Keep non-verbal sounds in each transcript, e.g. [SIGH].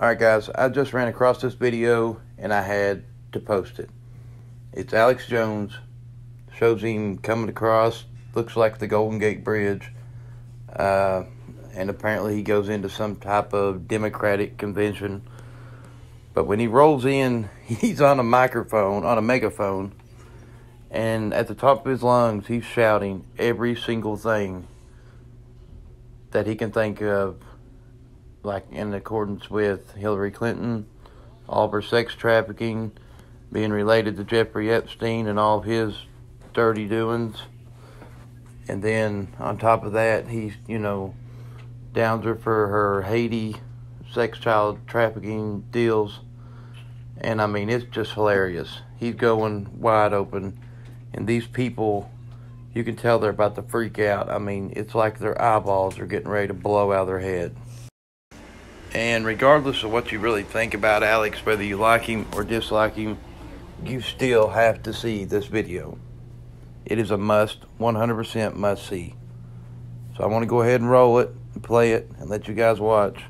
Alright guys, I just ran across this video and I had to post it. It's Alex Jones. Shows him coming across, looks like the Golden Gate Bridge. Uh, and apparently he goes into some type of Democratic convention. But when he rolls in, [LAUGHS] he's on a microphone, on a megaphone. And at the top of his lungs, he's shouting every single thing that he can think of like in accordance with Hillary Clinton, all her sex trafficking, being related to Jeffrey Epstein and all of his dirty doings. And then on top of that, he's, you know, downs her for her Haiti sex child trafficking deals. And I mean, it's just hilarious. He's going wide open. And these people, you can tell they're about to freak out. I mean, it's like their eyeballs are getting ready to blow out of their head. And regardless of what you really think about Alex, whether you like him or dislike him, you still have to see this video. It is a must, 100% must see. So I want to go ahead and roll it and play it and let you guys watch.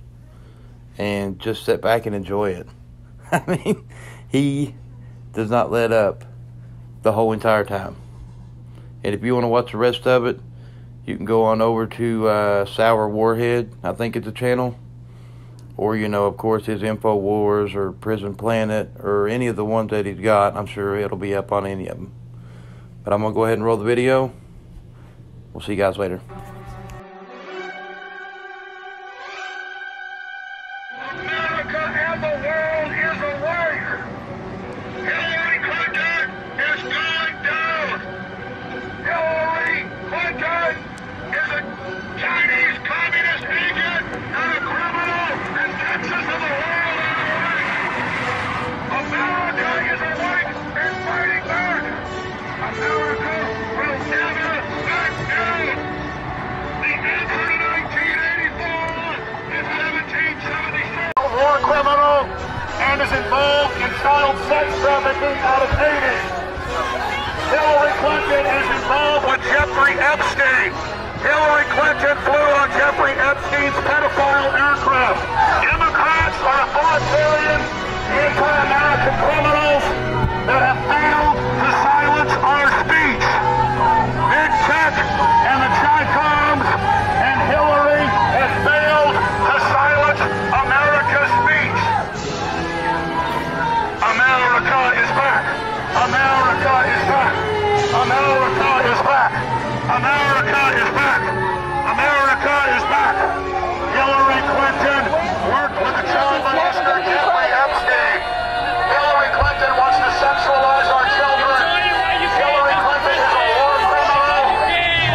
And just sit back and enjoy it. [LAUGHS] I mean, he does not let up the whole entire time. And if you want to watch the rest of it, you can go on over to uh, Sour Warhead. I think it's a channel or you know, of course, his Infowars or Prison Planet or any of the ones that he's got. I'm sure it'll be up on any of them. But I'm gonna go ahead and roll the video. We'll see you guys later. America and the world is involved in child sex trafficking out of Haiti. Hillary Clinton is involved with Jeffrey Epstein. Hillary America is back. America is back. America is back. America is back. Hillary Clinton worked with the child molester Jeffrey Epstein. Hillary Clinton wants to sexualize our children. Hillary Clinton is a war criminal.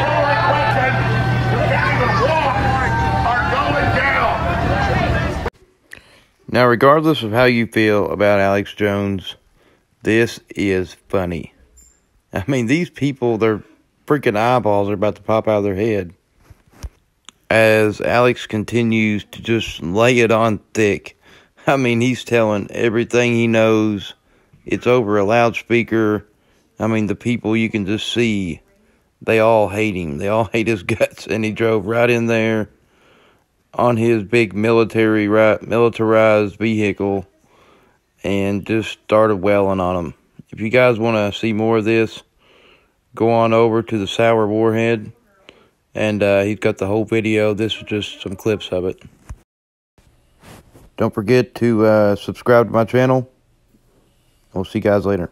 Hillary Clinton, who can't even walk, are going down. Now, regardless of how you feel about Alex Jones, this is funny. I mean, these people, their freaking eyeballs are about to pop out of their head. As Alex continues to just lay it on thick. I mean, he's telling everything he knows. It's over a loudspeaker. I mean, the people you can just see, they all hate him. They all [LAUGHS] hate his guts. And he drove right in there on his big military militarized vehicle and just started wailing on him. If you guys want to see more of this, go on over to the Sour Warhead, and uh, he's got the whole video. This is just some clips of it. Don't forget to uh, subscribe to my channel. We'll see you guys later.